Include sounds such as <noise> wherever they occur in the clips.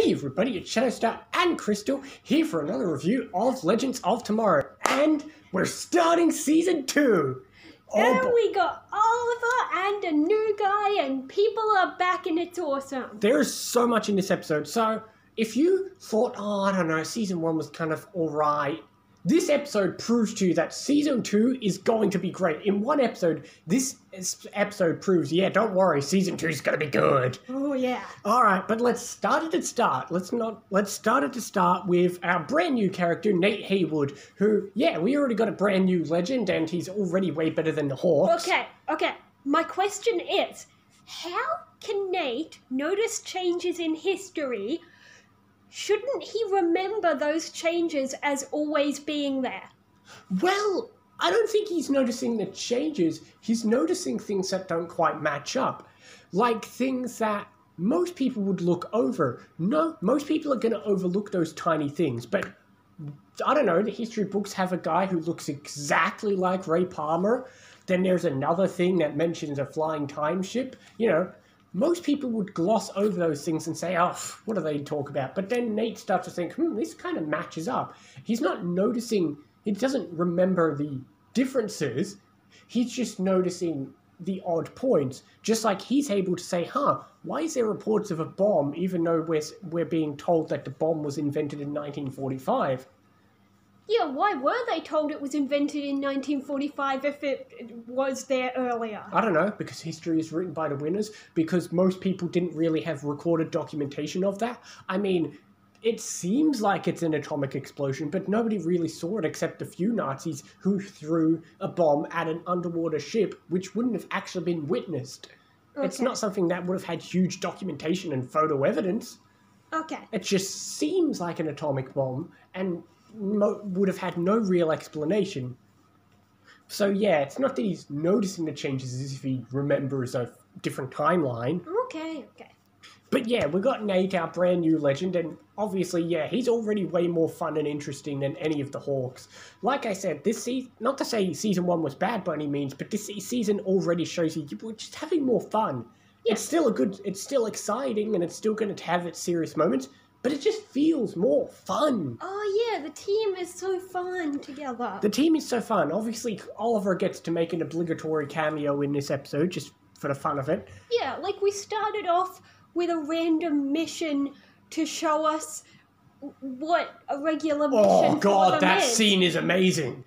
Hey everybody, it's Shadowstar and Kristal here for another review of Legends of Tomorrow. And we're starting season two. and Oh, bo- we got Oliver and a new guy, and people are back, and it's awesome. there's so much in this episode. So if you thought, oh, I don't know, season one was kind of alright, this episode proves to you that season two is going to be great. In one episode, this episode proves, yeah, don't worry, season two is going to be good. Oh yeah. All right, but let's start at the start. Let's not. Let's start at the start with our brand new character, Nate Heywood, who, yeah, we already got a brand new legend, and he's already way better than the Hawks. Okay, okay. My question is, how can Nate notice changes in history? Shouldn't he remember those changes as always being there? Well, I don't think he's noticing the changes. He's noticing things that don't quite match up, like things that most people would look over. No, most people are going to overlook those tiny things, but. I don't know, the history books have a guy who looks exactly like Ray Palmer. Then there's another thing that mentions a flying time ship. You know, most people would gloss over those things and say, oh, what do they talk about? But then Nate starts to think, hmm, this kind of matches up. He's not noticing, he doesn't remember the differences. He's just noticing the odd points, just like he's able to say, huh, why is there reports of a bomb even though we're, we're being told that the bomb was invented in 1945? Yeah, why were they told it was invented in 1945 if it it was there earlier? I don't know, because history is written by the winners, because most people didn't really have recorded documentation of that. I mean, it seems like it's an atomic explosion, but nobody really saw it except a few Nazis who threw a bomb at an underwater ship, which wouldn't have actually been witnessed. It's not something that would have had huge documentation and photo evidence. Okay. It just seems like an atomic bomb and mo- would have had no real explanation. So, yeah, it's not that he's noticing the changes as if he remembers a different timeline. Okay, okay. But yeah, we got Nate, our brand new legend, and obviously, yeah, he's already way more fun and interesting than any of the Hawks. Like I said, this season, not to say season one was bad by any means, but this season already shows you we're just having more fun. It's still a good, it's still exciting, and it's still going to have its serious moments, but it just feels more fun. Oh yeah, the team is so fun together. The team is so fun. Obviously, Oliver gets to make an obligatory cameo in this episode just for the fun of it. Yeah, like we started off with a random mission to show us what a regular oh, mission Oh god, that is. scene is amazing.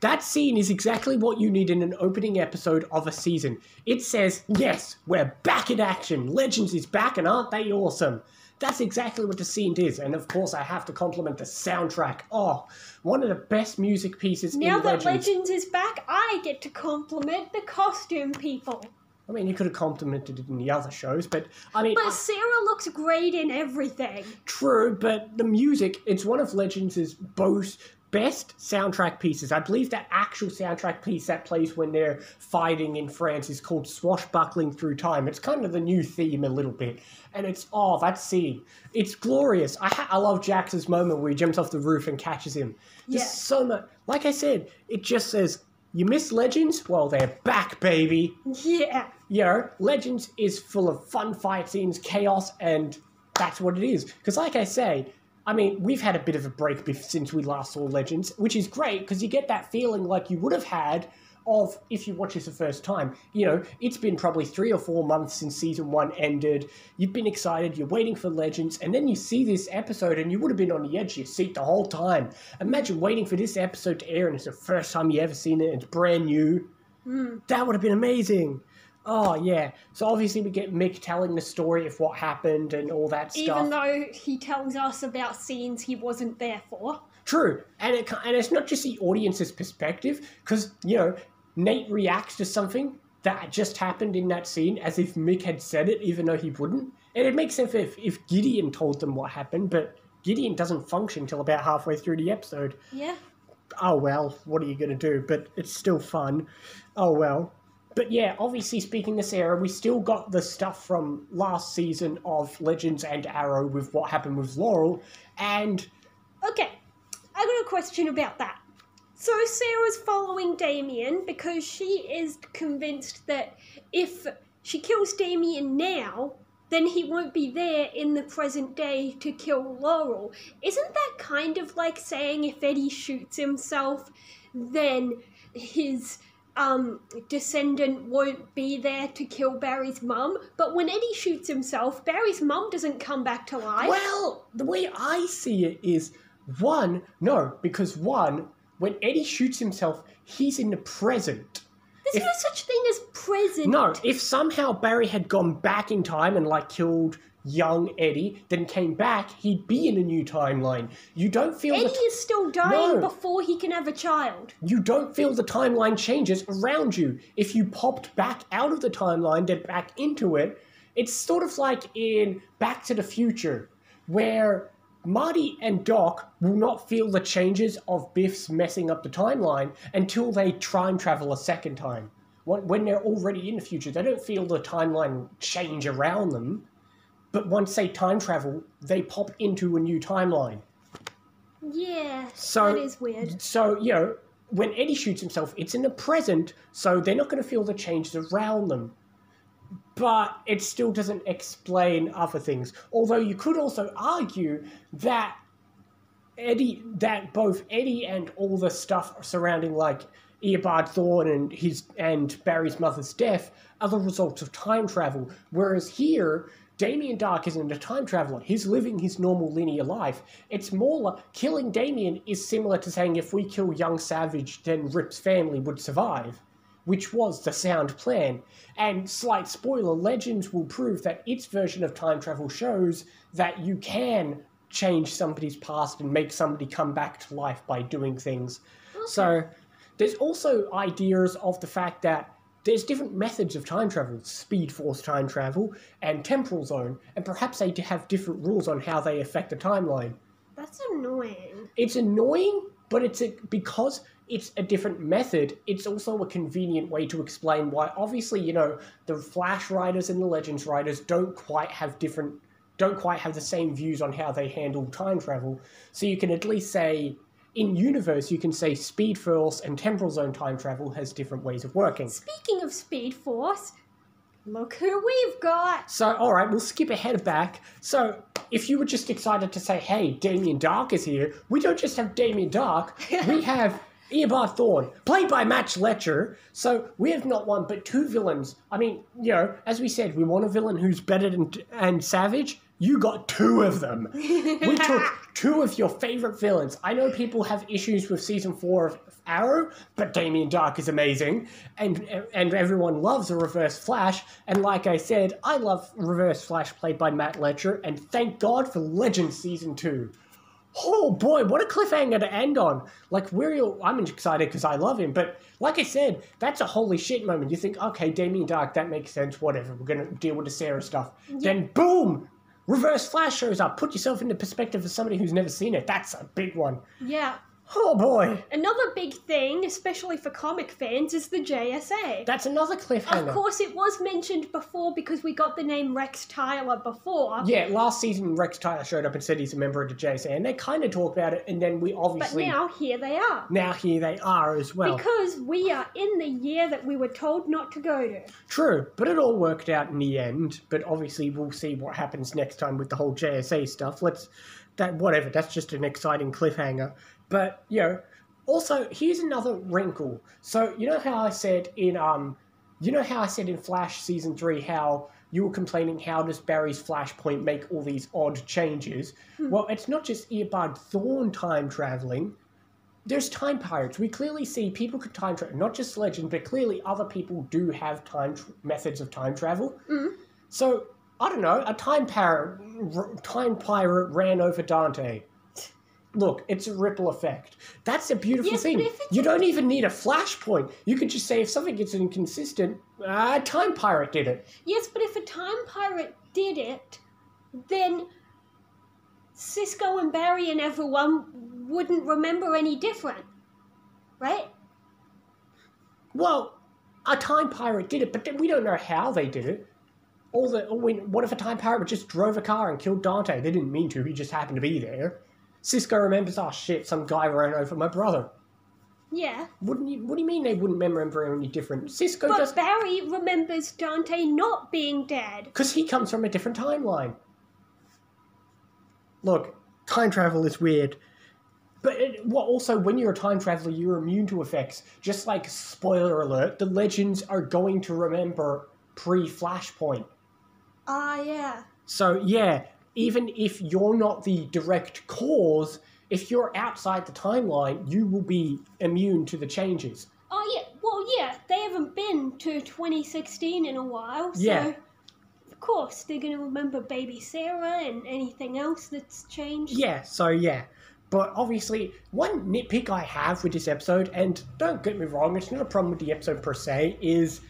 That scene is exactly what you need in an opening episode of a season. It says, yes, we're back in action. Legends is back, and aren't they awesome? That's exactly what the scene is, and of course, I have to compliment the soundtrack. Oh, one of the best music pieces Now in that Legends. Legends is back, I get to compliment the costume people. I mean, you could have complimented it in the other shows, but I mean, But Sara looks great in everything. True, but the music, it's one of Legends' most best soundtrack pieces. I believe that actual soundtrack piece that plays when they're fighting in France is called Swashbuckling Through Time. It's kind of the new theme a little bit. And it's, oh, that scene. It's glorious. I, ha- I love Jax's moment where he jumps off the roof and catches him. There's Yeah. so much. Like I said, it just says, you miss Legends? Well, they're back, baby. Yeah. You know, Legends is full of fun fight scenes, chaos, and that's what it is. Because, like I say, I mean, we've had a bit of a break since we last saw Legends, which is great because you get that feeling like you would have had of if you watch this the first time. You know, it's been probably three or four months since season one ended. You've been excited, you're waiting for Legends, and then you see this episode and you would have been on the edge of your seat the whole time. Imagine waiting for this episode to air and it's the first time you ever seen it, it's brand new. Hmm. That would have been amazing. Oh yeah. So obviously we get Mick telling the story of what happened and all that stuff. Even though he tells us about scenes he wasn't there for. True, and it and it's not just the audience's perspective because you know Nate reacts to something that just happened in that scene as if Mick had said it, even though he wouldn't. And it makes sense if if Gideon told them what happened, but Gideon doesn't function till about halfway through the episode. Yeah. oh well, what are you going to do? But it's still fun. Oh well. But yeah, obviously speaking this era, we still got the stuff from last season of Legends and Arrow with what happened with Laurel, and Okay, I got a question about that. So Sara's following Damien because she is convinced that if she kills Damien now, then he won't be there in the present day to kill Laurel. Isn't that kind of like saying if Eddie shoots himself, then his um, descendant won't be there to kill Barry's mum? But when Eddie shoots himself, Barry's mum doesn't come back to life. Well, the way I see it is one, no, because one, when Eddie shoots himself, he's in the present. There's if- no such thing as present. No, if somehow Barry had gone back in time and like killed young Eddie, then came back, he'd be in a new timeline. You don't feel Eddie t- is still dying No. before he can have a child. you don't feel the timeline changes around you. If you popped back out of the timeline, then back into it, it's sort of like in Back to the Future, where Marty and Doc will not feel the changes of Biff's messing up the timeline until they time travel a second time. When when they're already in the future, they don't feel the timeline change around them. But once they time travel, they pop into a new timeline. Yeah, So- that is weird. So, you know, when Eddie shoots himself, it's in the present, so they're not going to feel the changes around them. But it still doesn't explain other things. Although you could also argue that Eddie, that both Eddie and all the stuff surrounding like Eobard Thawne and his and Barry's mother's death are the results of time travel. Whereas here, Damien Darhk isn't a time traveler. He's living his normal linear life. It's more like killing Damien is similar to saying if we kill young Savage, then Rip's family would survive, which was the sound plan. And slight spoiler, Legends will prove that its version of time travel shows that you can change somebody's past and make somebody come back to life by doing things. So there's also ideas of the fact that there's different methods of time travel, speed force time travel and temporal zone, and perhaps they have different rules on how they affect the timeline. That's annoying. It's annoying, but it's a, because it's a different method. It's also a convenient way to explain why. Obviously, you know the Flash writers and the Legends writers don't quite have different, don't quite have the same views on how they handle time travel. So you can at least say. In universe, you can say speed force and temporal zone time travel has different ways of working. Speaking of Speed Force, look who we've got. So, all right, we'll skip ahead of back. So, if you were just excited to say, "Hey, Damien Darhk is here," we don't just have Damien Darhk. we <laughs> have Eobard Thawne, played by Matt Letscher. So we have not one but two villains. I mean, you know, as we said, we want a villain who's better than and Savage. You got two of them. we <laughs> took two of your favorite villains. I know people have issues with season four of Arrow, but Damien Darhk is amazing, and and everyone loves a Reverse Flash. And like I said, I love Reverse Flash played by Matt Letscher, and thank God for Legends season two. Oh boy, what a cliffhanger to end on! Like we're, I'm excited because I love him, but like I said, that's a holy shit moment. You think, okay, Damien Darhk, that makes sense. Whatever, we're gonna deal with the Sara stuff. Then boom, Reverse Flash shows up. Put yourself into perspective of somebody who's never seen it. That's a big one. Yeah. Oh boy, Another big thing, especially for comic fans, is the JSA. that's another cliffhanger. Of course, it was mentioned before because we got the name Rex Tyler before. Yeah, last season Rex Tyler showed up and said he's a member of the JSA, and they kind of talk about it, and then we obviously. But now here they are. now here they are as well. Because we are in the year that we were told not to go to. True, but it all worked out in the end. But obviously, we'll see what happens next time with the whole JSA stuff. Let's that whatever. That's just an exciting cliffhanger. But you know, also here's another wrinkle. So you know how I said in um, you know how I said in Flash season three how you were complaining how does Barry's Flashpoint make all these odd changes? Well, it's not just Eobard Thawne time traveling there's time pirates. We clearly see people can time travel, not just legend, but clearly other people do have time tr- methods of time travel. Mm. So I don't know. A time pirate, r- time pirate ran over Dante. Look, it's a ripple effect. That's a beautiful Yes, thing. but if it's You don't even need a flashpoint. You could just say if something gets inconsistent, a time pirate did it. Yes, but if a time pirate did it, then Cisco and Barry and everyone wouldn't remember any different. Right? Well, a time pirate did it, but then we don't know how they did it. All the, all we, what if a time pirate just drove a car and killed Dante? They didn't mean to. He just happened to be there. Cisco remembers, oh shit, some guy ran over my brother. Yeah. Wouldn't you? What do you mean they wouldn't remember him any different? Cisco But does Barry remembers Dante not being dead. because he comes from a different timeline. Look, time travel is weird. But it, well, also, when you're a time traveler, you're immune to effects. Just like, spoiler alert, the legends are going to remember pre Flashpoint. Ah, yeah. So, yeah, even if you're not the direct cause, if you're outside the timeline, you will be immune to the changes. Oh, yeah. Well, yeah, they haven't been to 2016 in a while, so. Yeah. Of course, they're going to remember baby Sara and anything else that's changed. Yeah, so yeah. But obviously, one nitpick I have with this episode, and don't get me wrong, it's not a problem with the episode per se, is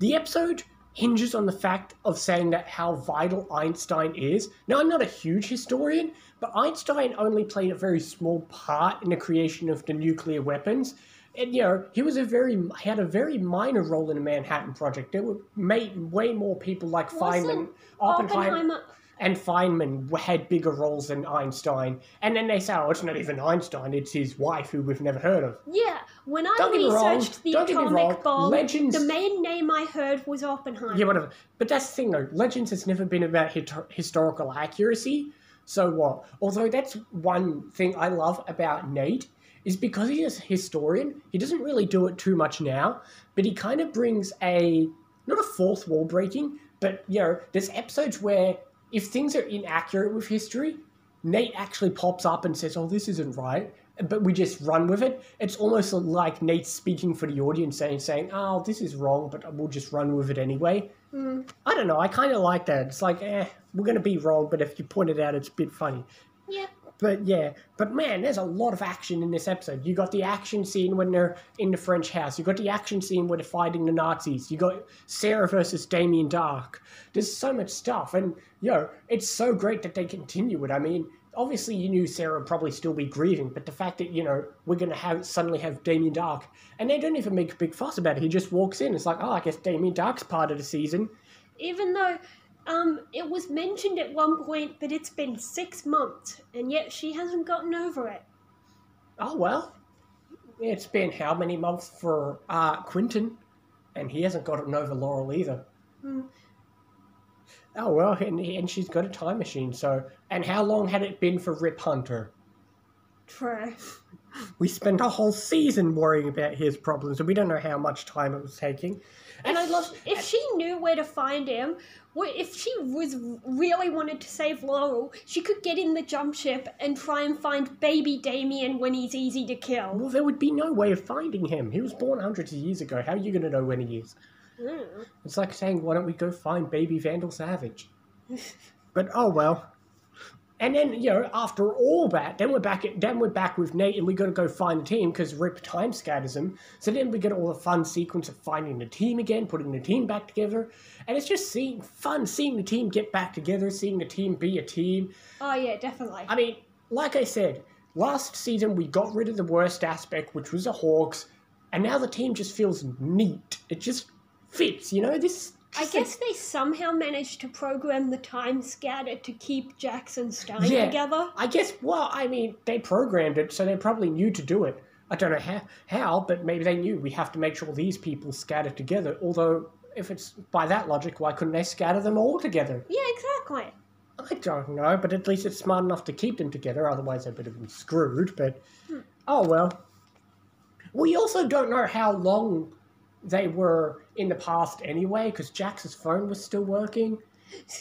the episode hinges on the fact of saying that how vital Einstein is. Now, I'm not a huge historian, but Einstein only played a very small part in the creation of the nuclear weapons. And you know, he was a very he had a very minor role in the Manhattan Project. There were made way more people like Feynman, Wasn't Oppenheimer, Oppenheimer. And Feynman had bigger roles than Einstein. And then they say, oh, it's not even Einstein, it's his wife who we've never heard of. Yeah, when I Don't get me wrong, researched the don't get me atomic bomb, Legends- the main name I heard was Oppenheimer. Yeah, whatever. But that's the thing, though. Legends has never been about hit- historical accuracy. So what? Although that's one thing I love about Nate is because he's a historian. He doesn't really do it too much now, but he kind of brings a not a fourth wall breaking, but you know, there's episodes where if things are inaccurate with history, Nate actually pops up and says, "Oh, this isn't right." But we just run with it. It's almost like Nate speaking for the audience, saying, "saying Oh, this is wrong, but we'll just run with it anyway." Mm, I don't know. I kind of like that. It's like, eh, we're going to be wrong, but if you point it out, it's a bit funny. yeah, But yeah, but man, there's a lot of action in this episode. You got the action scene when they're in the French house. You got the action scene where they're fighting the Nazis. You got Sara versus Damien Darhk. There's so much stuff, and yo, it's so great that they continue it. I mean, obviously you knew Sara would probably still be grieving, but the fact that you know we're gonna have suddenly have Damien Darhk, and they don't even make a big fuss about it. He just walks in. It's like, oh, I guess Damien Darhk's part of the season. even though um, it was mentioned at one point that it's been six months, and yet she hasn't gotten over it. Oh well, it's been how many months for uh, Quentin, and he hasn't gotten over Laurel either. Hmm. Oh well, and, and she's got a time machine. So, and how long had it been for Rip Hunter? True. We spent a whole season worrying about his problems, and we don't know how much time it was taking. And I love If she knew where to find him, if she was really wanted to save Laurel, she could get in the jump ship and try and find baby Damien when he's easy to kill. Well, there would be no way of finding him. He was born hundreds of years ago. How are you going to know when he is? Mm. It's like saying, why don't we go find baby Vandal Savage? <laughs> but oh well. And then, you know, after all that, then we're back at, then we're back with Nate and we gotta go find the team because Rip time scatters him. So then we get all the fun sequence of finding the team again, putting the team back together. And it's just seeing fun, seeing the team get back together, seeing the team be a team. Oh yeah, definitely. I mean, like I said, last season we got rid of the worst aspect, which was the Hawks, and now the team just feels neat. It just fits, you know? This I guess they somehow managed to program the time scatter to keep Jax and Stein Yeah. together. I guess, well, I mean, they programmed it, so they probably knew to do it. I don't know how, how, but maybe they knew we have to make sure these people scatter together. Although, if it's by that logic, why couldn't they scatter them all together? Yeah, exactly. I don't know, but at least it's smart enough to keep them together, otherwise they would have been screwed, but hmm. oh well. We also don't know how long they were in the past anyway, because Jax's phone was still working. <laughs>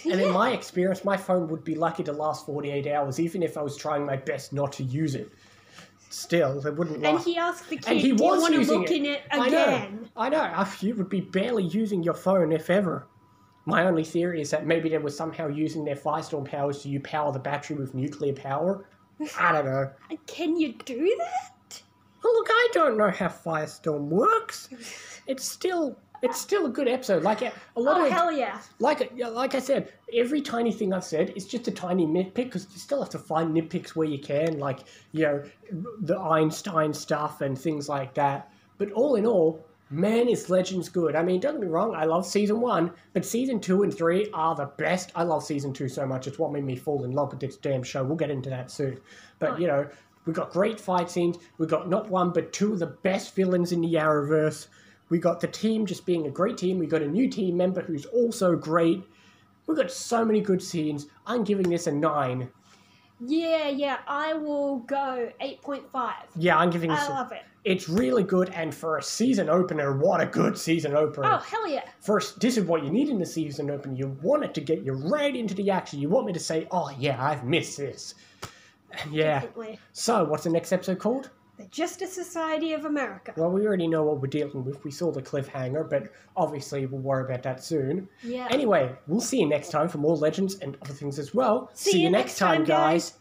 And in my experience, my phone would be lucky to last 48 hours, even if I was trying my best not to use it. Still, it wouldn't And he asked the And kid, he "Do you want to look it. in it again? I know. again?" I know. You would be barely using your phone, if ever. My only theory is that maybe they were somehow using their Firestorm powers to you power the battery with nuclear power. <laughs> I don't know. Can you do that? Well, look, I don't know how Firestorm works. It's still, it's still a good episode. Like a, a lot Oh of hell yeah! like uh, yeah, like I said, every tiny thing I've said is just a tiny nitpick because you still have to find nitpicks where you can, like you know the Einstein stuff and things like that. But all in all, man, is Legends good. I mean, don't get me wrong, I love season one, but season two and three are the best. I love season two so much; it's what made me fall in love with this damn show. We'll get into that soon. But oh, you know, We got great fight scenes. We got not one but two of the best villains in the Arrowverse. We got the team just being a great team. We got a new team member who's also great. We got so many good scenes. I'm giving this a nine. Yeah, yeah, I will go 8.5. Yeah, I'm giving this. I a- love it. It's really good, and for a season opener, what a good season opener! Oh, hell yeah. First, this is what you need in the season opener. You want it to get you right into the action. You want me to say, "Oh yeah, I've missed this." <laughs> Yeah. Definitely. So, what's the next episode called? The Justice Society of America. Well, we already know what we're dealing with. We saw the cliffhanger, but obviously we'll worry about that soon. Yeah. Anyway, we'll see you next time for more legends and other things as well. See you next time, guys.